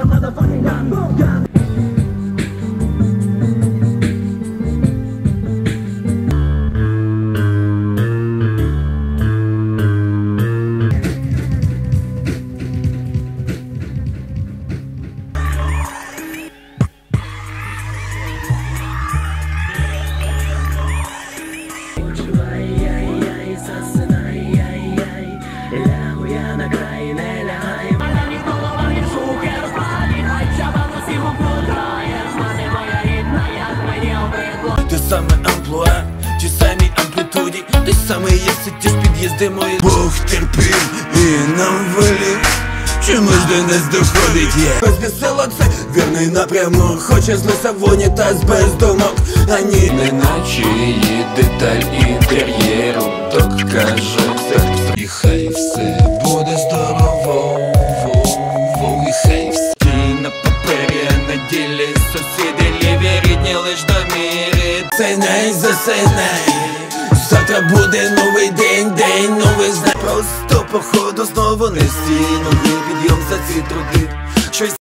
a motherfucking gun. Boom. gun. Саме амплуа, ті самі амплітуді, той самий є ті ж під'їзди мої. Бог терпів і нам велів Чомусь до нас доходить є. Безвесело це вірний напрямок Хоче з лисавоні та з без думок Ані Неначе її деталь інтер'єру Док каже І хай все буде здорово І хай все. На папері, а на ділі Сусіди ліві рідні лиш до мірі Це най засинай Завтра буде новий день, день новий знак Просто походу знову не стіну, ноги Підйом за ці труди